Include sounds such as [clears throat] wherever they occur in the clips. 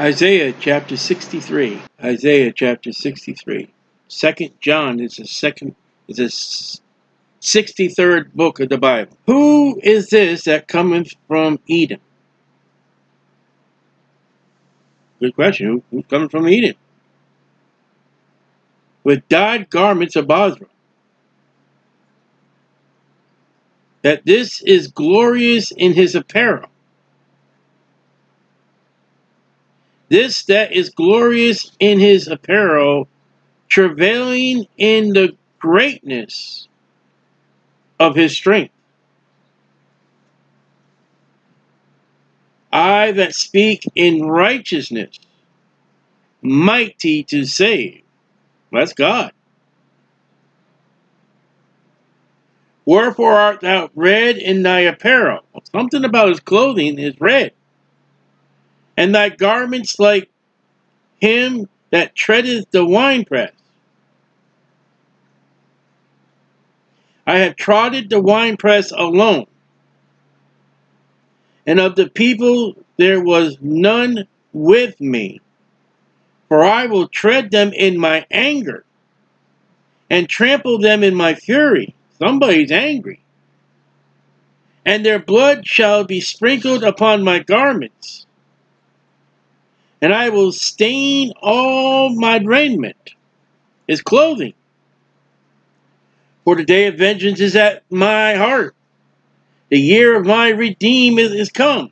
Isaiah chapter 63. Isaiah chapter 63. Second John is the second is the 63rd book of the Bible. Who is this that cometh from Edom? Good question. Who, who's coming from Edom? With dyed garments of Bozrah. That this is glorious in his apparel. This that is glorious in his apparel, travailing in the greatness of his strength. I that speak in righteousness, mighty to save. That's God. Wherefore art thou red in thy apparel? Something about his clothing is red. And thy garments like him that treadeth the winepress. I have trodden the winepress alone, and of the people there was none with me. For I will tread them in my anger, and trample them in my fury. Somebody's angry. And their blood shall be sprinkled upon my garments, and I will stain all my raiment, his clothing. For the day of vengeance is at my heart. The year of my redeem is come.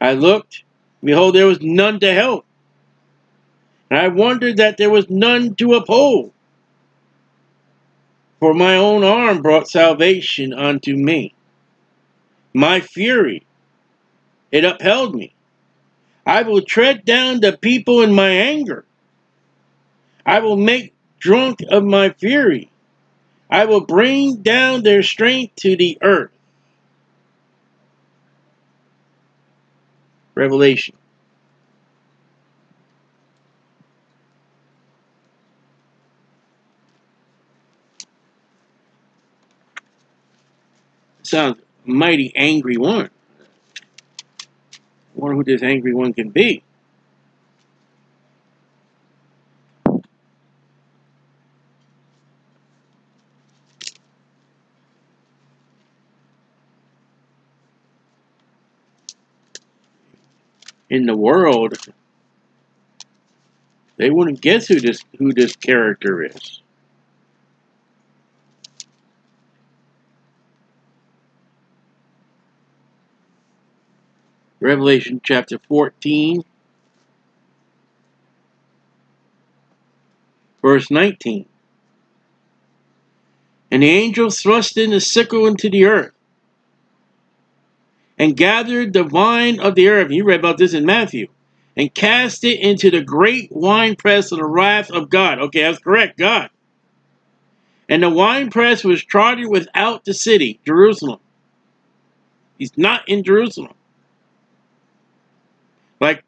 I looked, behold, there was none to help. And I wondered that there was none to uphold. For my own arm brought salvation unto me. My fury, it upheld me. I will tread down the people in my anger. I will make drunk of my fury. I will bring down their strength to the earth. Revelation. Sounds mighty angry one. Wonder who this angry one can be. in the world, they wouldn't guess who this who this character is. Revelation chapter 14, verse 19. And the angel thrust in the sickle into the earth and gathered the vine of the earth. You read about this in Matthew. And cast it into the great winepress of the wrath of God. Okay, that's correct, God. And the winepress was trodden without the city, Jerusalem. He's not in Jerusalem. Like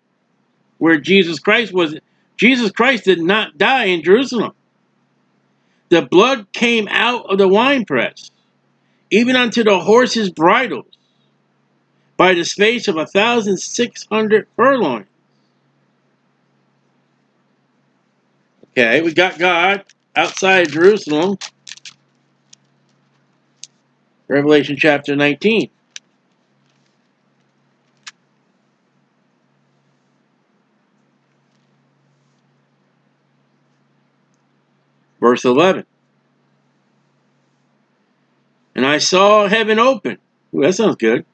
where Jesus Christ was. Jesus Christ did not die in Jerusalem. The blood came out of the winepress, even unto the horses' bridles by the space of a thousand six hundred furlongs. Okay, we got God outside Jerusalem. Revelation chapter 19. Verse 11. And I saw heaven open. Ooh, that sounds good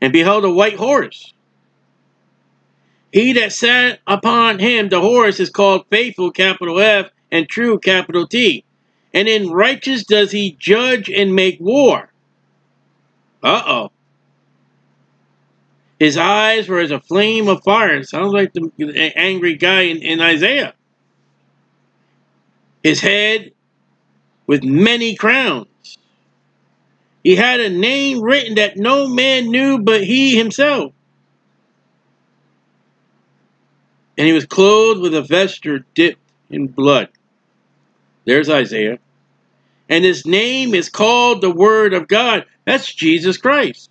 and beheld a white horse. He that sat upon him, the horse, is called faithful, capital F, and true, capital T. And in righteous does he judge and make war. Uh-oh. His eyes were as a flame of fire. sounds like the, the angry guy in, in Isaiah. His head with many crowns. He had a name written that no man knew but he himself. And he was clothed with a vesture dipped in blood. There's Isaiah. And his name is called the Word of God. That's Jesus Christ.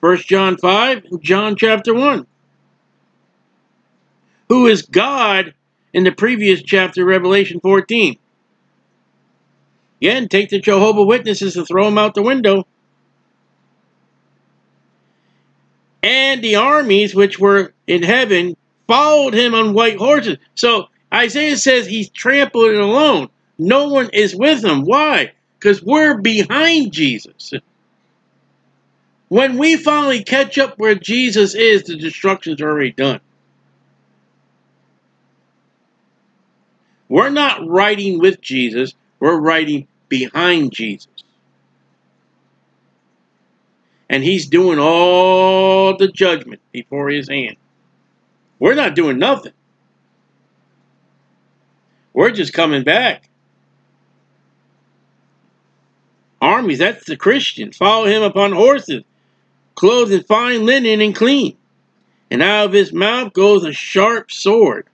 1 John 5 John chapter 1. Who is God in the previous chapter, Revelation 14? Again, take the Jehovah Witnesses and throw them out the window. And the armies which were in heaven followed him on white horses. So Isaiah says he's trampled alone. No one is with him. Why? Because we're behind Jesus. When we finally catch up where Jesus is, the destruction's already done. We're not riding with Jesus, we're riding behind Jesus. And he's doing all the judgment before his hand. We're not doing nothing. We're just coming back. Armies, that's the Christians. Follow him upon horses, clothed in fine linen and clean. And out of his mouth goes a sharp sword.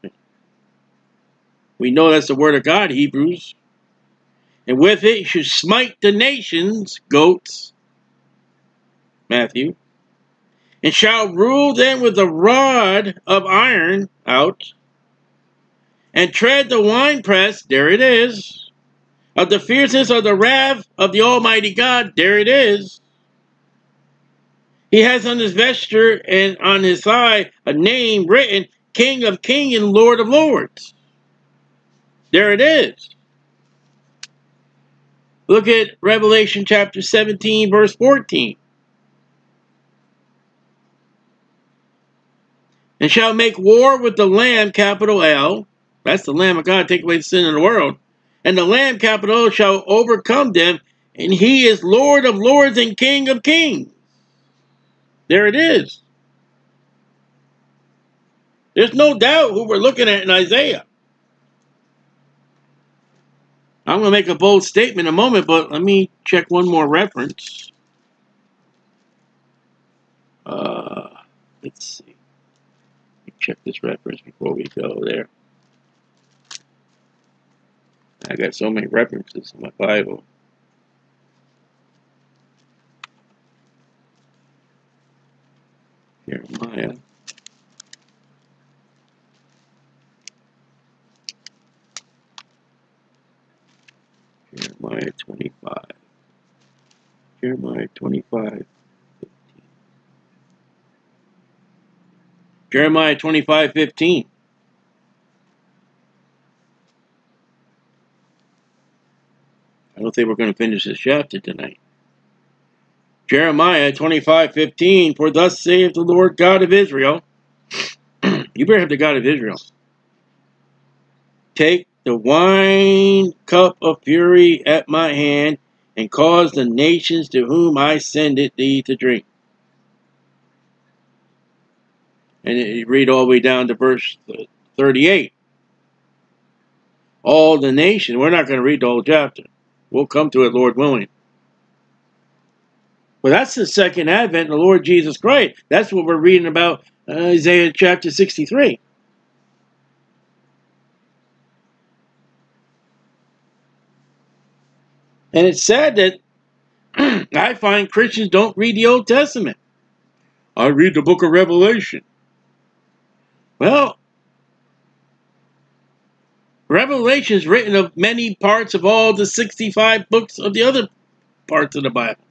We know that's the word of God, Hebrews. And with it should smite the nations, goats, Matthew, and shall rule them with a rod of iron, out, and tread the winepress, there it is, of the fierceness of the wrath of the Almighty God, there it is. He has on his vesture and on his thigh a name written, King of Kings and Lord of Lords. There it is. Look at Revelation chapter 17, verse 14. And shall make war with the Lamb, capital L. That's the Lamb of God, take away the sin of the world. And the Lamb, capital shall overcome them, and he is Lord of lords and King of kings. There it is. There's no doubt who we're looking at in Isaiah. I'm going to make a bold statement in a moment, but let me check one more reference. Uh, let's see. Let check this reference before we go there. I got so many references in my Bible. Jeremiah. Jeremiah 25. Jeremiah 25. 15. Jeremiah 25, 15. I don't think we're going to finish this chapter tonight. Jeremiah 25, 15. For thus saith the Lord God of Israel. [clears throat] you better have the God of Israel. Take the wine cup of fury at my hand, and cause the nations to whom I send it thee to drink. And you read all the way down to verse 38. All the nation. We're not going to read the whole chapter. We'll come to it, Lord willing. Well, that's the second advent, of the Lord Jesus Christ. That's what we're reading about uh, Isaiah chapter 63. And it's sad that [clears throat] I find Christians don't read the Old Testament. I read the book of Revelation. Well, Revelation is written of many parts of all the 65 books of the other parts of the Bible.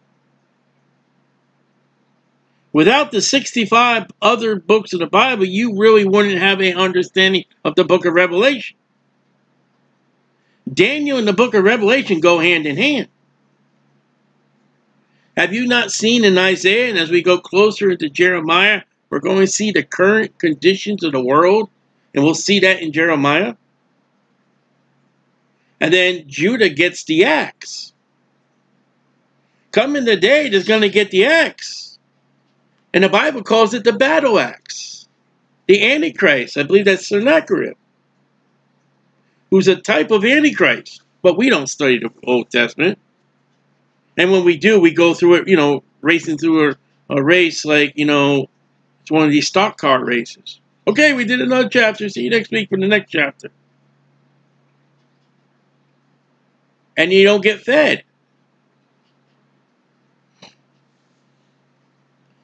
Without the 65 other books of the Bible, you really wouldn't have an understanding of the book of Revelation. Daniel and the book of Revelation go hand in hand. Have you not seen in Isaiah, and as we go closer into Jeremiah, we're going to see the current conditions of the world, and we'll see that in Jeremiah. And then Judah gets the axe. Coming the day that's going to get the axe. And the Bible calls it the battle axe. The Antichrist. I believe that's Sennacherib who's a type of Antichrist. But we don't study the Old Testament. And when we do, we go through it, you know, racing through a, a race like, you know, it's one of these stock car races. Okay, we did another chapter. See you next week for the next chapter. And you don't get fed.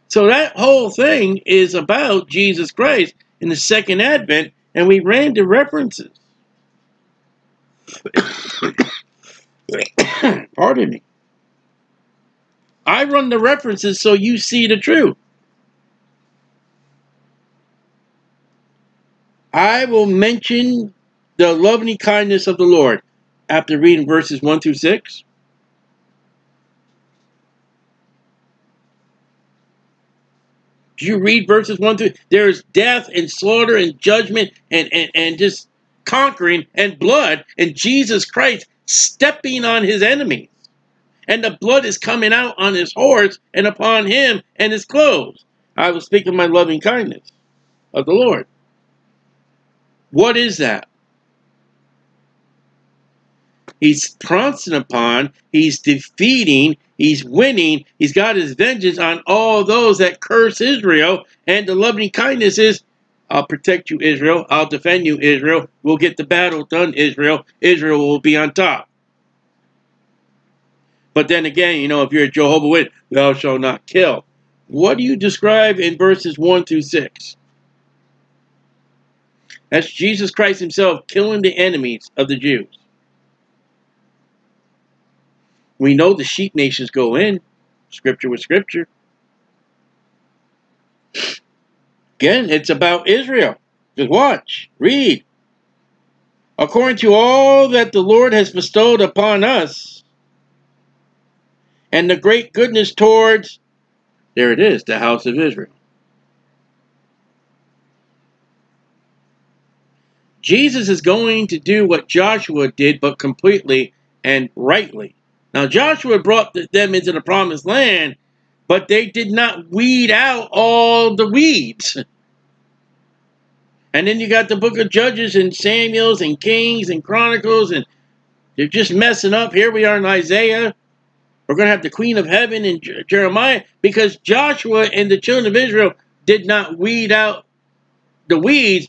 So that whole thing is about Jesus Christ in the second advent, and we ran the references. [coughs] Pardon me. I run the references so you see the truth. I will mention the loving kindness of the Lord after reading verses 1 through 6. Do you read verses 1 through? There's death and slaughter and judgment and, and, and just conquering and blood and Jesus Christ stepping on his enemies. And the blood is coming out on his horse and upon him and his clothes. I will speak of my loving kindness of the Lord. What is that? He's prancing upon, he's defeating, he's winning, he's got his vengeance on all those that curse Israel. And the loving kindness is, I'll protect you, Israel. I'll defend you, Israel. We'll get the battle done, Israel. Israel will be on top. But then again, you know, if you're a Jehovah Witness, thou shalt not kill. What do you describe in verses 1 through 6? That's Jesus Christ himself killing the enemies of the Jews. We know the sheep nations go in, scripture with scripture. Again, it's about Israel. Just watch, read. According to all that the Lord has bestowed upon us, and the great goodness towards, there it is, the house of Israel. Jesus is going to do what Joshua did, but completely and rightly. Now, Joshua brought them into the promised land, but they did not weed out all the weeds. And then you got the book of Judges and Samuels and Kings and Chronicles, and they're just messing up. Here we are in Isaiah. We're going to have the Queen of Heaven in Jeremiah because Joshua and the children of Israel did not weed out the weeds.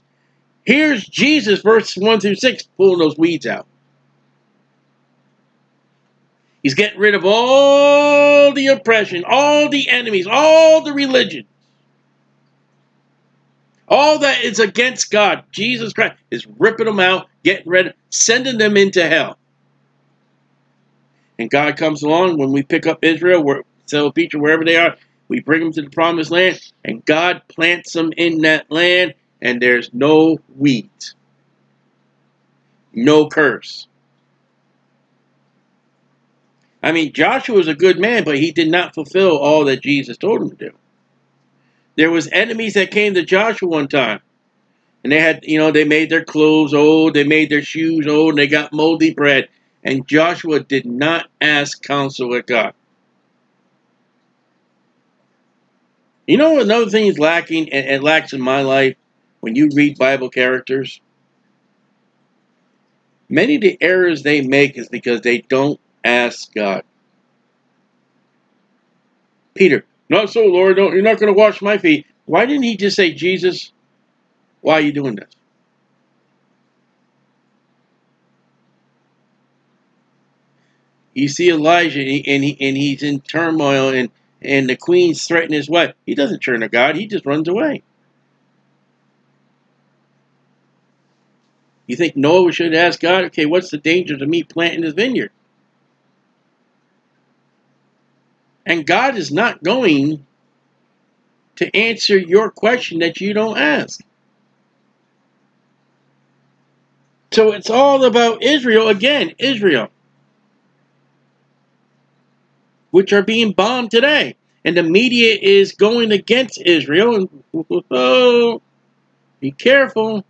Here's Jesus, verse 1 through 6, pulling those weeds out. He's getting rid of all the oppression, all the enemies, all the religions. All that is against God, Jesus Christ, is ripping them out, getting rid of, sending them into hell. And God comes along when we pick up Israel, where Salvatore, wherever they are, we bring them to the promised land, and God plants them in that land, and there's no weeds, no curse. I mean, Joshua was a good man, but he did not fulfill all that Jesus told him to do. There was enemies that came to Joshua one time. And they had, you know, they made their clothes old, they made their shoes old, and they got moldy bread. And Joshua did not ask counsel with God. You know another thing is lacking, and it lacks in my life, when you read Bible characters? Many of the errors they make is because they don't ask God. Peter, not so, Lord. Don't, you're not going to wash my feet. Why didn't he just say, Jesus, why are you doing this? You see Elijah, and, he, and, he, and he's in turmoil, and, and the queen's threatening his wife. He doesn't turn to God. He just runs away. You think Noah should ask God, okay, what's the danger to me planting this vineyard? And God is not going to answer your question that you don't ask. So it's all about Israel again, Israel, which are being bombed today. And the media is going against Israel. And oh, be careful.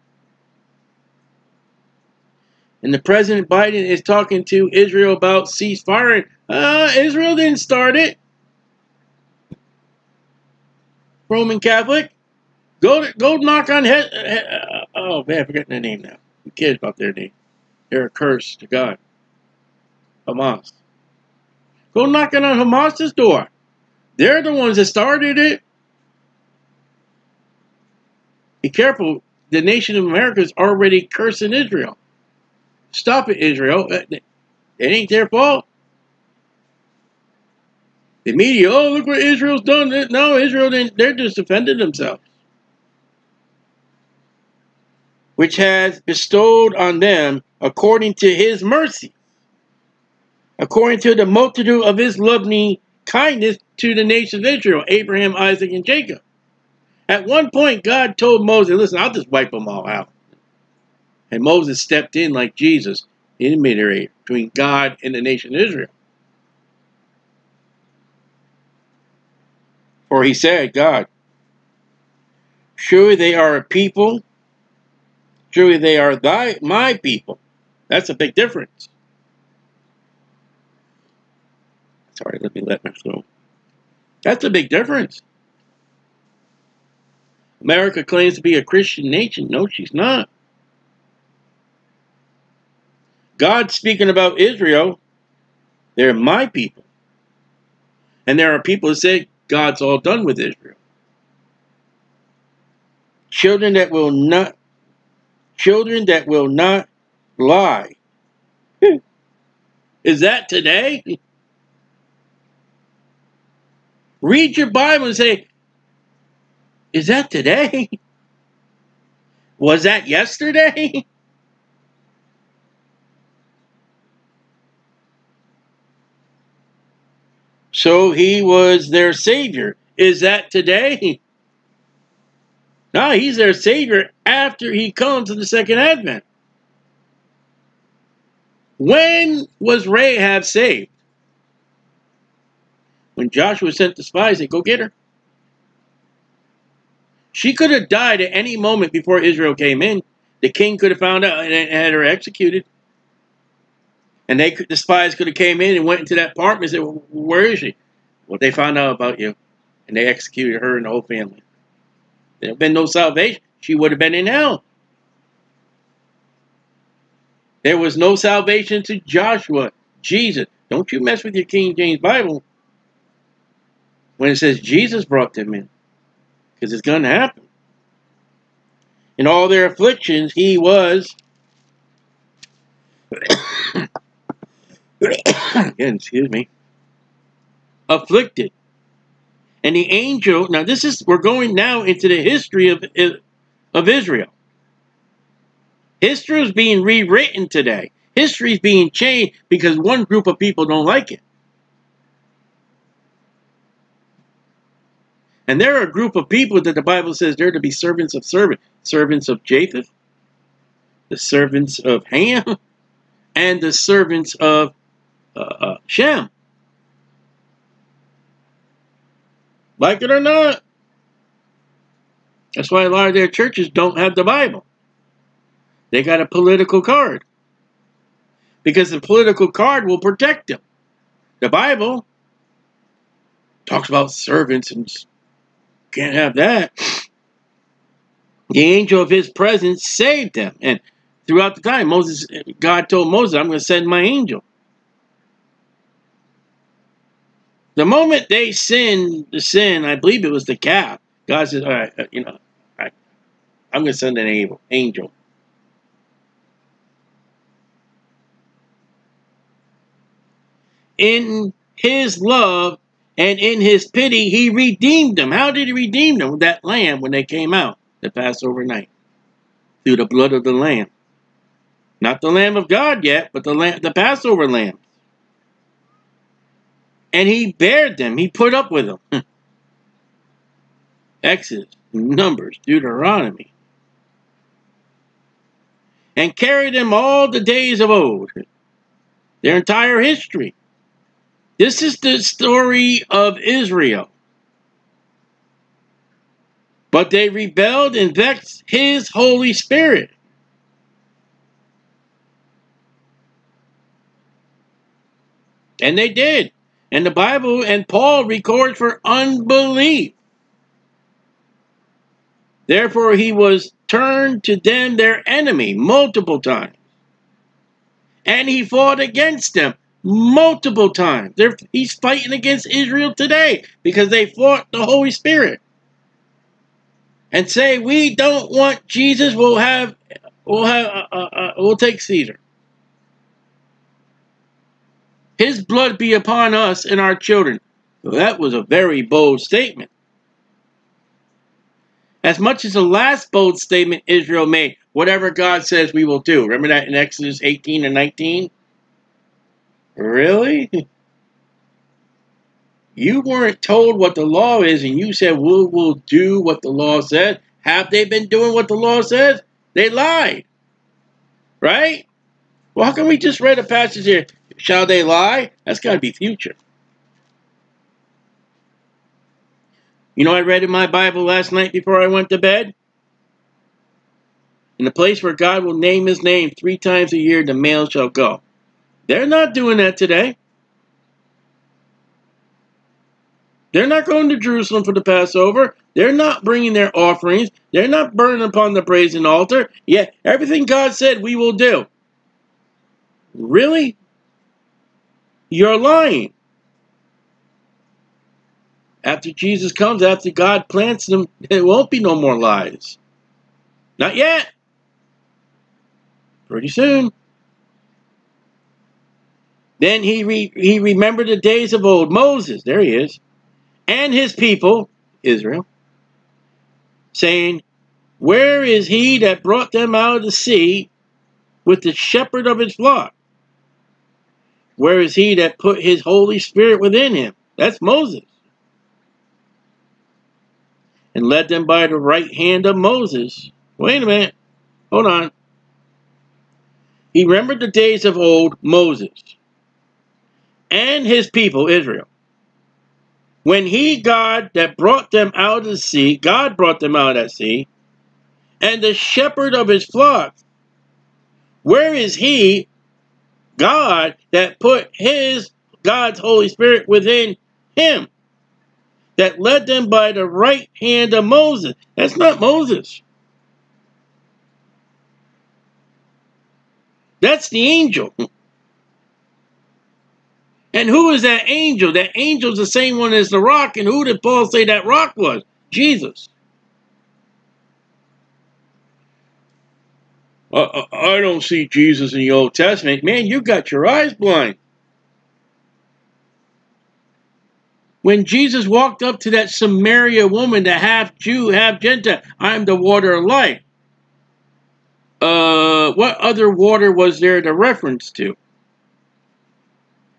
And the President Biden is talking to Israel about ceasefire. Uh, Israel didn't start it. Roman Catholic. Go go knock on head. Uh, oh man, I'm forgetting their name now. Who cares about their name? They're a curse to God. Hamas. Go knocking on Hamas's door. They're the ones that started it. Be careful. The nation of America is already cursing Israel. Stop it, Israel. It ain't their fault. The media, oh, look what Israel's done. No, Israel they're just defending themselves. Which has bestowed on them according to his mercy, according to the multitude of his loving kindness to the nation of Israel, Abraham, Isaac, and Jacob. At one point, God told Moses, listen, I'll just wipe them all out. And Moses stepped in like Jesus, the intermediary between God and the nation of Israel. For he said, God, surely they are a people, surely they are thy my people. That's a big difference. Sorry, let me let myself. That's a big difference. America claims to be a Christian nation. No, she's not. God speaking about Israel, they're my people. And there are people who say God's all done with Israel. Children that will not children that will not lie. [laughs] Is that today? Read your Bible and say, is that today? [laughs] Was that yesterday? [laughs] So he was their savior. Is that today? No, he's their savior after he comes in the second advent. When was Rahab saved? When Joshua sent the spies, they go get her. She could have died at any moment before Israel came in. The king could have found out and had her executed. And they the spies could have came in and went into that apartment and said, well, where is she? Well, they found out about you. And they executed her and the whole family. There had been no salvation. She would have been in hell. There was no salvation to Joshua, Jesus. Don't you mess with your King James Bible when it says Jesus brought them in because it's going to happen. In all their afflictions, he was, excuse me, afflicted. And the angel, now this is, we're going now into the history of, of Israel. History is being rewritten today. History is being changed because one group of people don't like it. And there are a group of people that the Bible says they're to be servants of servants. Servants of Japheth, the servants of Ham, [laughs] and the servants of uh, uh, Shem. Like it or not. That's why a lot of their churches don't have the Bible. They got a political card. Because the political card will protect them. The Bible talks about servants and can't have that. The angel of his presence saved them. And throughout the time, Moses, God told Moses, I'm going to send my angel. The moment they sinned the sin, I believe it was the calf, God said, all right, uh, you know, I, I'm going to send an angel. In his love, and in his pity, he redeemed them. How did he redeem them? That lamb when they came out, the Passover night. Through the blood of the lamb. Not the lamb of God yet, but the, lamb, the Passover lamb. And he bared them. He put up with them. [laughs] Exodus, Numbers, Deuteronomy. And carried them all the days of old. Their entire history. This is the story of Israel. But they rebelled and vexed his Holy Spirit. And they did. And the Bible and Paul records for unbelief. Therefore, he was turned to them their enemy multiple times. And he fought against them multiple times. They're, he's fighting against Israel today because they fought the Holy Spirit and say we don't want Jesus. We'll have we'll have uh, uh, uh, we'll take Caesar. His blood be upon us and our children. That was a very bold statement. As much as the last bold statement Israel made, whatever God says we will do. Remember that in Exodus 18 and 19? Really? [laughs] You weren't told what the law is, and you said, we will do what the law says. Have they been doing what the law says? They lied. Right? Well, how can we just read a passage here? Shall they lie? That's got to be future. You know, I read in my Bible last night before I went to bed. In the place where God will name his name three times a year, the male shall go. They're not doing that today. They're not going to Jerusalem for the Passover. They're not bringing their offerings. They're not burning upon the brazen altar. Yet everything God said we will do. Really? You're lying. After Jesus comes, after God plants them, there won't be no more lies. Not yet. Pretty soon. Then he re he remembered the days of old. Moses, there he is, and his people, Israel, saying, Where is he that brought them out of the sea with the shepherd of his flock? Where is he that put his Holy Spirit within him? That's Moses and led them by the right hand of Moses. Wait a minute. Hold on. He remembered the days of old Moses and his people, Israel. When he, God, that brought them out of the sea, God brought them out of that sea, and the shepherd of his flock, where is he, God, that put his, God's Holy Spirit within him? that led them by the right hand of Moses. That's not Moses. That's the angel. And who is that angel? That angel is the same one as the rock. And who did Paul say that rock was? Jesus. Uh, I don't see Jesus in the Old Testament. Man, you got your eyes blind. When Jesus walked up to that Samaria woman, the half Jew, half Gentile, I'm the water of life. Uh, what other water was there to reference to?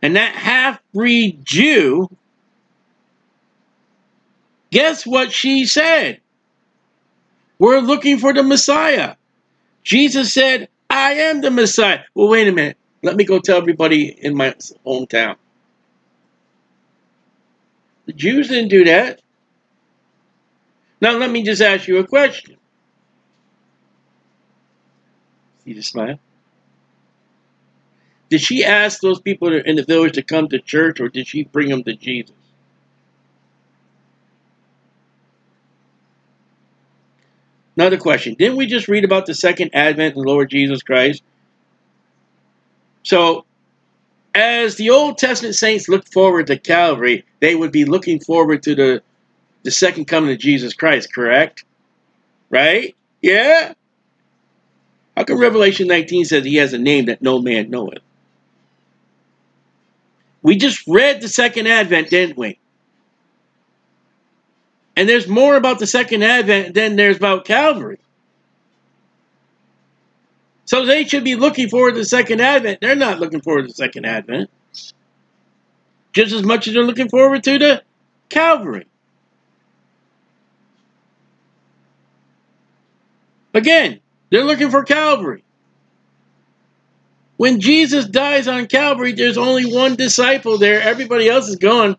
And that half-breed Jew, guess what she said? We're looking for the Messiah. Jesus said, I am the Messiah. Well, wait a minute. Let me go tell everybody in my hometown. The Jews didn't do that. Now, let me just ask you a question. See the smile? Did she ask those people in the village to come to church or did she bring them to Jesus? Another question. Didn't we just read about the second advent of the Lord Jesus Christ? So as the Old Testament saints looked forward to Calvary, they would be looking forward to the, the second coming of Jesus Christ, correct? Right? Yeah? How come Revelation 19 says he has a name that no man knoweth? We just read the second advent, didn't we? And there's more about the second advent than there's about Calvary. So they should be looking forward to the second advent. They're not looking forward to the second advent. Just as much as they're looking forward to the Calvary. Again, they're looking for Calvary. When Jesus dies on Calvary, there's only one disciple there. Everybody else is gone.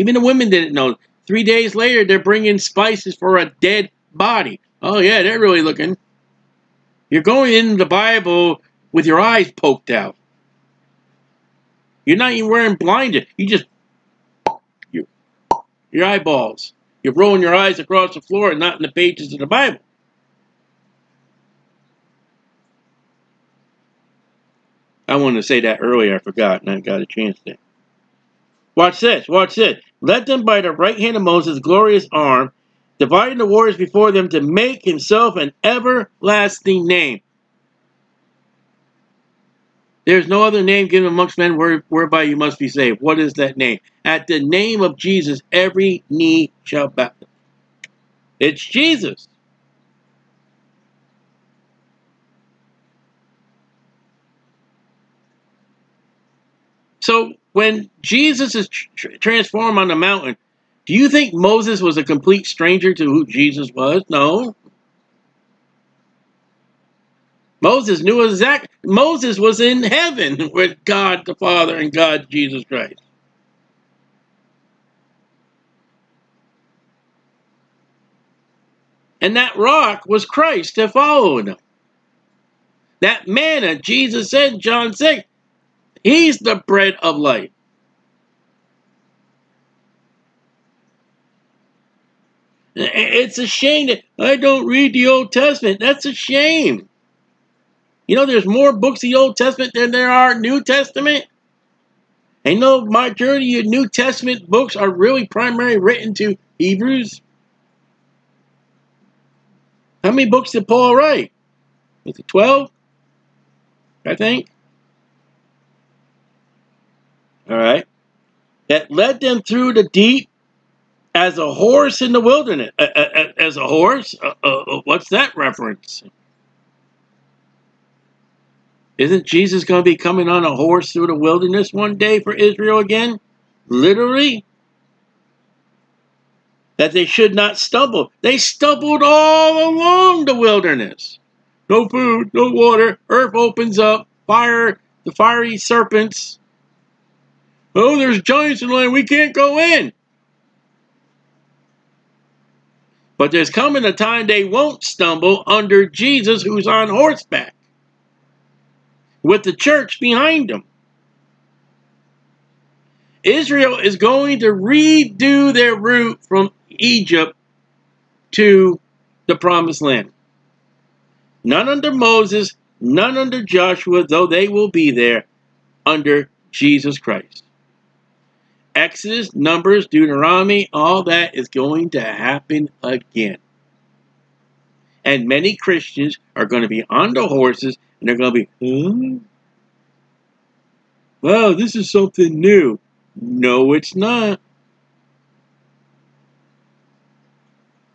Even the women didn't know. Three days later, they're bringing spices for a dead body. Oh, yeah, they're really looking. You're going into the Bible with your eyes poked out. You're not even wearing blinded. You just, you, your eyeballs. You're rolling your eyes across the floor and not in the pages of the Bible. I wanted to say that earlier. I forgot, and I got a chance there. Watch this. Watch this led them by the right hand of Moses' glorious arm, dividing the waters before them to make himself an everlasting name. There's no other name given amongst men whereby you must be saved. What is that name? At the name of Jesus, every knee shall bow. It's Jesus. So when Jesus is tr transformed on the mountain, do you think Moses was a complete stranger to who Jesus was? No. Moses knew exact. Moses was in heaven [laughs] with God the Father and God Jesus Christ. And that rock was Christ that followed him. That manna, Jesus said, John 6, he's the bread of life. It's a shame that I don't read the Old Testament. That's a shame. You know, there's more books of the Old Testament than there are New Testament. And you know, majority of New Testament books are really primarily written to Hebrews. How many books did Paul write? Was it 12? I think. All right. That led them through the deep as a horse in the wilderness. As a horse? Uh, uh, what's that reference? Isn't Jesus going to be coming on a horse through the wilderness one day for Israel again? Literally? That they should not stumble. They stumbled all along the wilderness. No food, no water, earth opens up, fire, the fiery serpents. Oh, there's giants in land, we can't go in. But there's coming a time they won't stumble under Jesus who's on horseback with the church behind them. Israel is going to redo their route from Egypt to the promised land. None under Moses, none under Joshua, though they will be there under Jesus Christ. Exodus, Numbers, Deuteronomy, all that is going to happen again. And many Christians are going to be on the horses and they're going to be, huh? Wow, this is something new. No, it's not.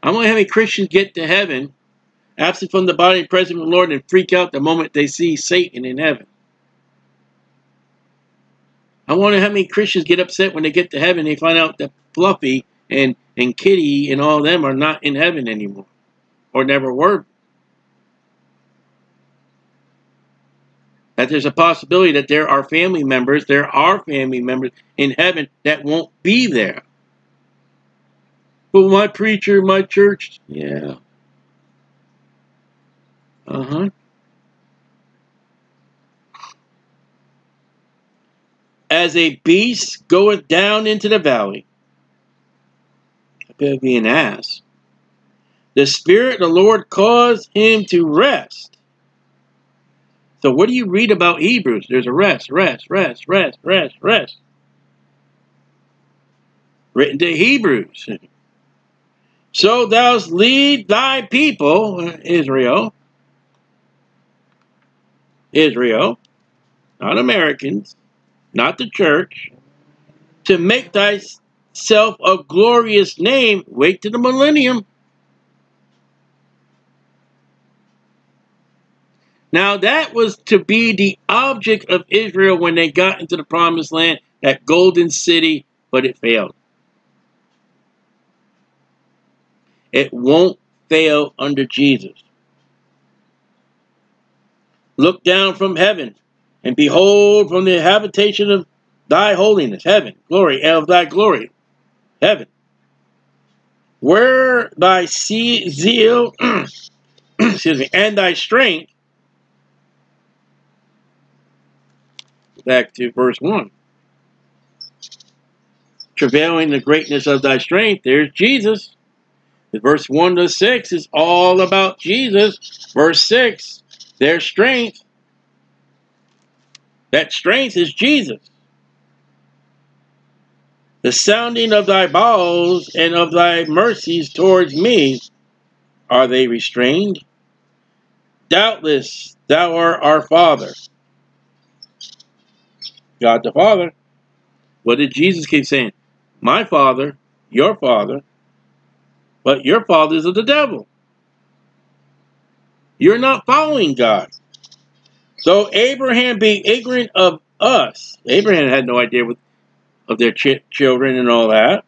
I want to have any Christians get to heaven, absent from the body and present with the Lord, and freak out the moment they see Satan in heaven. I wonder how many Christians get upset when they get to heaven they find out that Fluffy and, and Kitty and all them are not in heaven anymore. Or never were. That there's a possibility that there are family members, there are family members in heaven that won't be there. But my preacher, my church, yeah. Uh-huh. As a beast goeth down into the valley. I better be an ass. The Spirit of the Lord caused him to rest. So what do you read about Hebrews? There's a rest, rest, rest, rest, rest, rest. Written to Hebrews. So thou lead thy people, Israel, Israel, not Americans, not the church, to make thyself a glorious name. Wait to the millennium. Now that was to be the object of Israel when they got into the promised land, that golden city, but it failed. It won't fail under Jesus. Look down from heaven and behold, from the habitation of thy holiness, heaven, glory, of thy glory, heaven, where thy zeal, [clears throat] excuse me, and thy strength, back to verse 1. Travailing the greatness of thy strength, there's Jesus. Verse 1 to 6 is all about Jesus. Verse 6, their strength that strength is Jesus. The sounding of thy bowels and of thy mercies towards me, are they restrained? Doubtless thou art our Father. God the Father. What did Jesus keep saying? My father, your father, but your father's of the devil. You're not following God. So Abraham being ignorant of us, Abraham had no idea with, of their ch children and all that.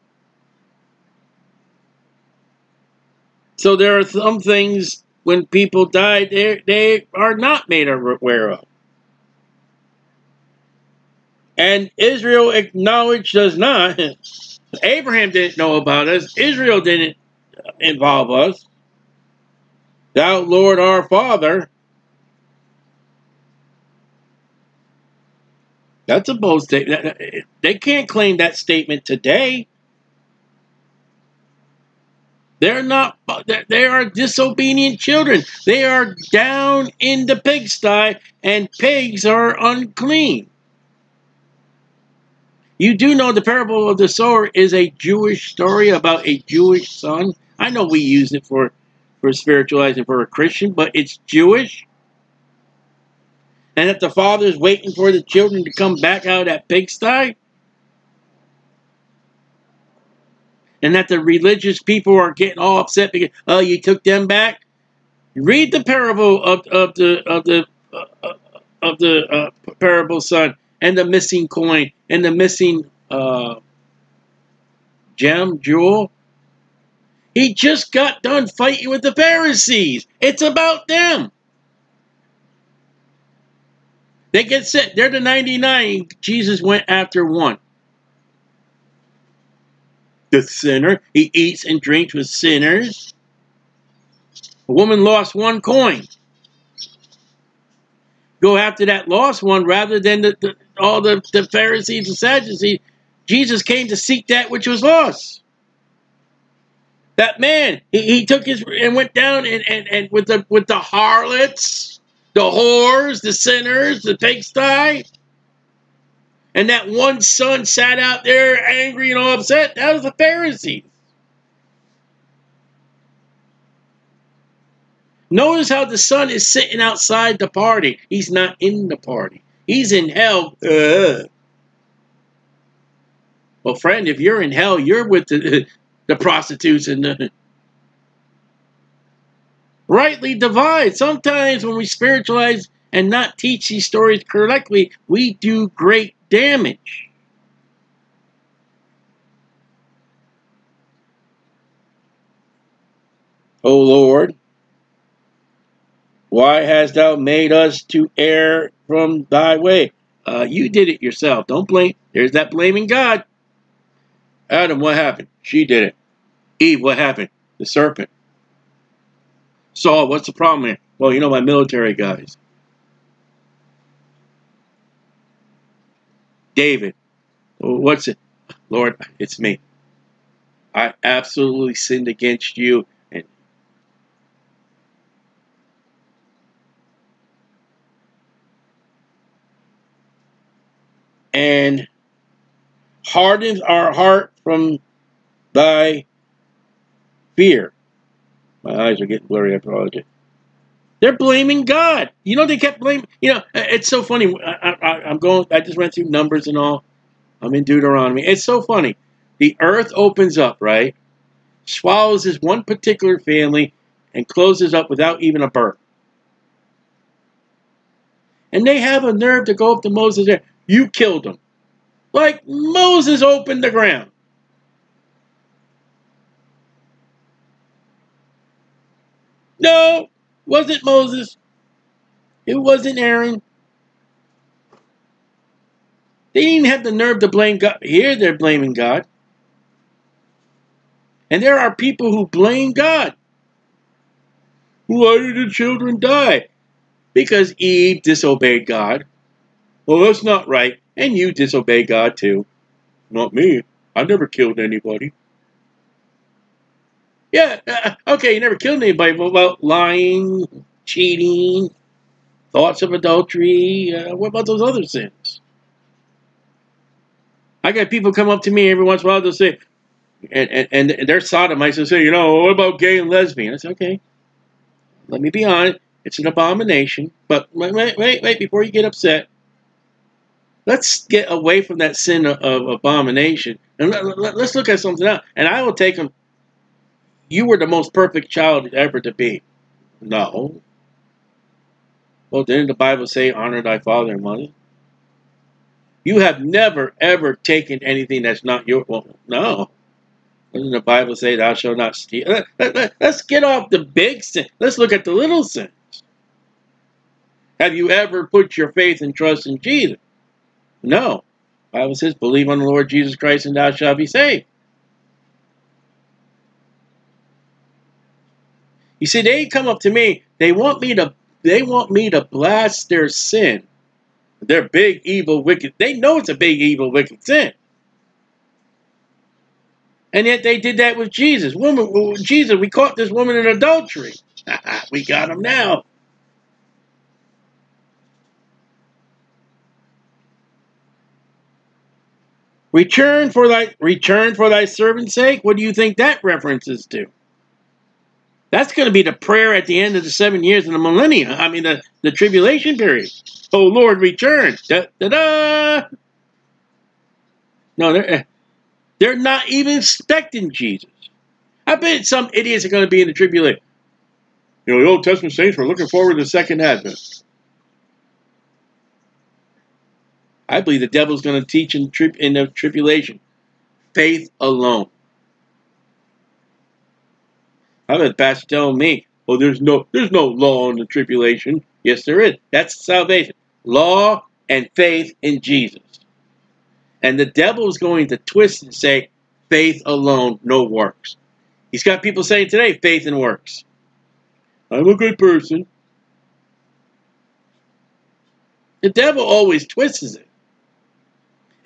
So there are some things when people die, they, they are not made aware of. And Israel acknowledged does not. [laughs] Abraham didn't know about us. Israel didn't involve us. Thou Lord our Father. That's a bold statement. They can't claim that statement today. They're not, they are disobedient children. They are down in the pigsty, and pigs are unclean. You do know the parable of the sower is a Jewish story about a Jewish son. I know we use it for, for spiritualizing for a Christian, but it's Jewish. And that the father's waiting for the children to come back out of that pigsty, and that the religious people are getting all upset because oh you took them back. Read the parable of, of the of the uh, of the uh, parable son and the missing coin and the missing uh, gem jewel. He just got done fighting with the Pharisees. It's about them. They get set. They're the 99. Jesus went after one the sinner. He eats and drinks with sinners. A woman lost one coin. Go after that lost one rather than the, the, all the, the Pharisees and Sadducees. Jesus came to seek that which was lost. That man, he, he took his and went down and, and, and with the with the harlots, the whores, the sinners, the pigsty. And that one son sat out there angry and all upset. That was the Pharisees. Notice how the son is sitting outside the party. He's not in the party. He's in hell. Uh. Well, friend, if you're in hell, you're with the, [laughs] the prostitutes and the rightly divide. Sometimes when we spiritualize and not teach these stories correctly, we do great damage. O Lord, why hast thou made us to err from thy way? Uh, you did it yourself. Don't blame. There's that blaming God. Adam, what happened? She did it. Eve, what happened? The serpent. Saul, what's the problem here? Well, you know my military guys. David, what's it? Lord, it's me. I absolutely sinned against you. And and hardens our heart from thy fear. My eyes are getting blurry, I apologize. They're blaming God. You know, they kept blaming. You know, uh, it's so funny. I, am going. I just went through numbers and all. I'm in Deuteronomy. It's so funny. The earth opens up, right? Swallows this one particular family and closes up without even a birth. And they have a nerve to go up to Moses there. You killed them. Like Moses opened the ground. No, wasn't Moses. It wasn't Aaron. They didn't have the nerve to blame God. Here they're blaming God. And there are people who blame God. Why did the children die? Because Eve disobeyed God. Well, that's not right. And you disobey God too. Not me. I never killed anybody. Yeah, uh, okay, you never killed anybody, but about lying, cheating, thoughts of adultery? Uh, what about those other sins? I got people come up to me every once in a while, they'll say, and, and, and they're sodomites, and say, you know, what about gay and lesbian? I say, okay, let me be honest, it's an abomination, but wait, wait, wait, before you get upset. let's get away from that sin of, of abomination and let, let, let's look at something else. And I will take them. You were the most perfect child ever to be. No. Well, didn't the Bible say, honor thy father and mother? You have never, ever taken anything that's not your. Well, no. Doesn't the Bible say, thou shalt not steal? Let, let, let's get off the big sin. Let's look at the little sins. Have you ever put your faith and trust in Jesus? No. The Bible says, believe on the Lord Jesus Christ and thou shalt be saved. You see, they come up to me, they want me to they want me to blast their sin. Their big, evil, wicked. They know it's a big, evil, wicked sin. And yet they did that with Jesus. Woman, Jesus, we caught this woman in adultery. [laughs] we got him now. Return for thy return for thy servant's sake. What do you think that references to? That's going to be the prayer at the end of the seven years of the millennium. I mean, the, the tribulation period. Oh, Lord, return. Da, da, da. No, they're, eh, they're not even expecting Jesus. I bet some idiots are going to be in the tribulation. You know, the Old Testament saints were looking forward to the second advent. I believe the devil's going to teach in, tri in the tribulation. Faith alone. I've had pastor telling me, "Oh, there's no there's no law in the tribulation." Yes, there is. That's salvation. Law and faith in Jesus. And the devil is going to twist and say, faith alone, no works. He's got people saying today, faith and works. I'm a good person. The devil always twists it.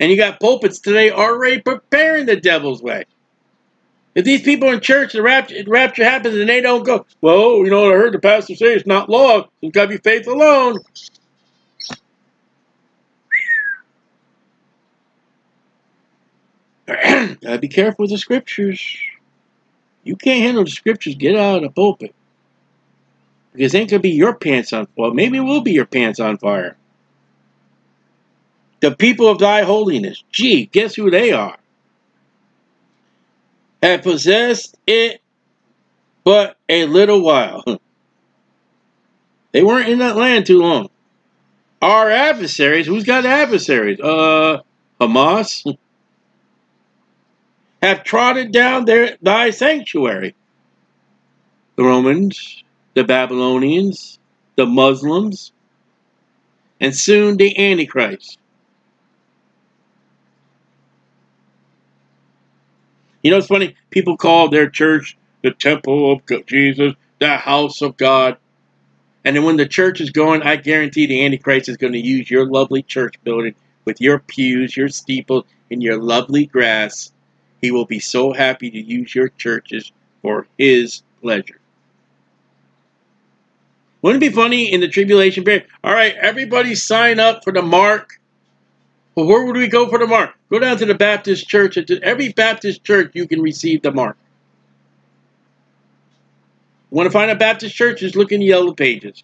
And you got pulpits today already preparing the devil's way. If these people in church, the rapture, rapture happens and they don't go, well, you know what I heard the pastor say, it's not law, it's got to be faith alone. [clears throat] Gotta be careful with the scriptures. You can't handle the scriptures, get out of the pulpit. Because it ain't gonna be your pants on well, maybe it will be your pants on fire. The people of thy holiness. Gee, guess who they are? Have possessed it but a little while. [laughs] they weren't in that land too long. Our adversaries, who's got adversaries? Uh Hamas [laughs] have trodden down their thy sanctuary. The Romans, the Babylonians, the Muslims, and soon the Antichrist. You know, it's funny. People call their church the temple of Jesus, the house of God. And then when the church is going, I guarantee the Antichrist is going to use your lovely church building with your pews, your steeple, and your lovely grass. He will be so happy to use your churches for his pleasure. Wouldn't it be funny in the tribulation period? All right, everybody sign up for the mark well, where would we go for the mark? Go down to the Baptist church. At every Baptist church, you can receive the mark. Want to find a Baptist church? Just look in the yellow pages.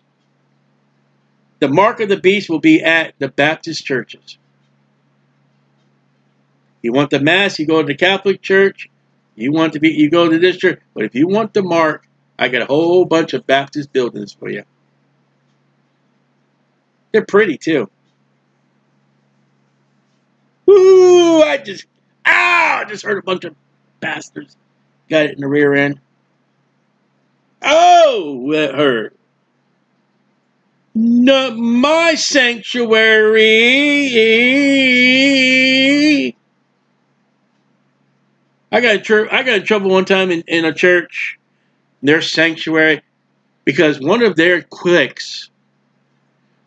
The mark of the beast will be at the Baptist churches. You want the mass, you go to the Catholic church. You want to be, you go to this church. But if you want the mark, I got a whole bunch of Baptist buildings for you. They're pretty too. Ooh, I just, ah, I just heard a bunch of Baptists got it in the rear end. Oh, that hurt. No, my sanctuary. I got tr- I got in trouble one time in, in a church, their sanctuary, because one of their cliques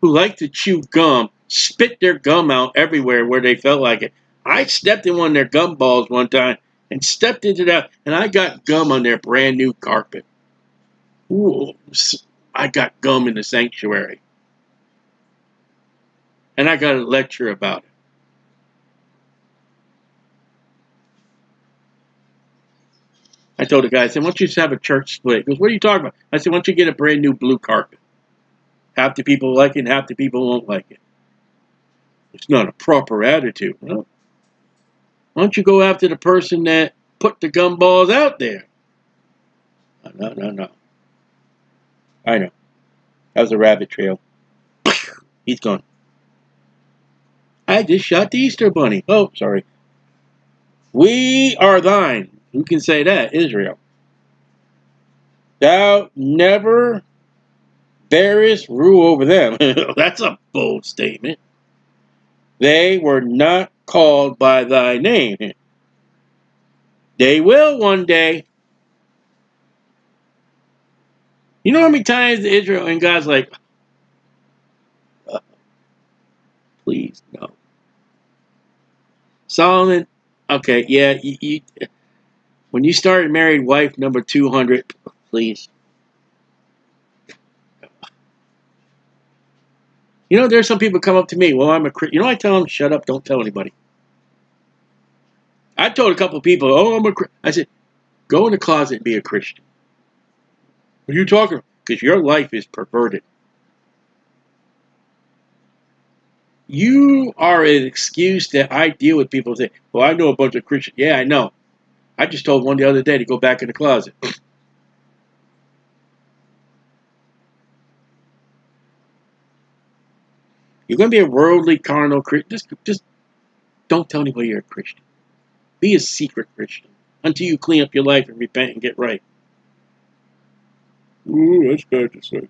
who like to chew gum spit their gum out everywhere where they felt like it. I stepped in one of their gum balls one time and stepped into that, and I got gum on their brand new carpet. Ooh, I got gum in the sanctuary. And I got a lecture about it. I told the guy, I said, why don't you just have a church split? He goes, what are you talking about? I said, why don't you get a brand new blue carpet? Half the people like it, and half the people won't like it. It's not a proper attitude. Well, why don't you go after the person that put the gumballs out there? No, no, no. I know. That was a rabbit trail. [coughs] He's gone. I just shot the Easter Bunny. Oh, sorry. We are thine. Who can say that? Israel. Thou never bearest rule over them. [laughs] That's a bold statement. They were not called by thy name. They will one day. You know how many times Israel and God's like, uh, please, no. Solomon, okay, yeah, you, you, when you started married wife number 200, please. You know, there's some people come up to me, well, I'm a Christian. You know, I tell them, shut up, don't tell anybody. I told a couple people, oh, I'm a I said, go in the closet and be a Christian. What are you talking about? Because your life is perverted. You are an excuse that I deal with people say, well, I know a bunch of Christians. Yeah, I know. I just told one the other day to go back in the closet. You're going to be a worldly, carnal Christian. Just, just don't tell anybody you're a Christian. Be a secret Christian until you clean up your life and repent and get right. Ooh, that's bad to say.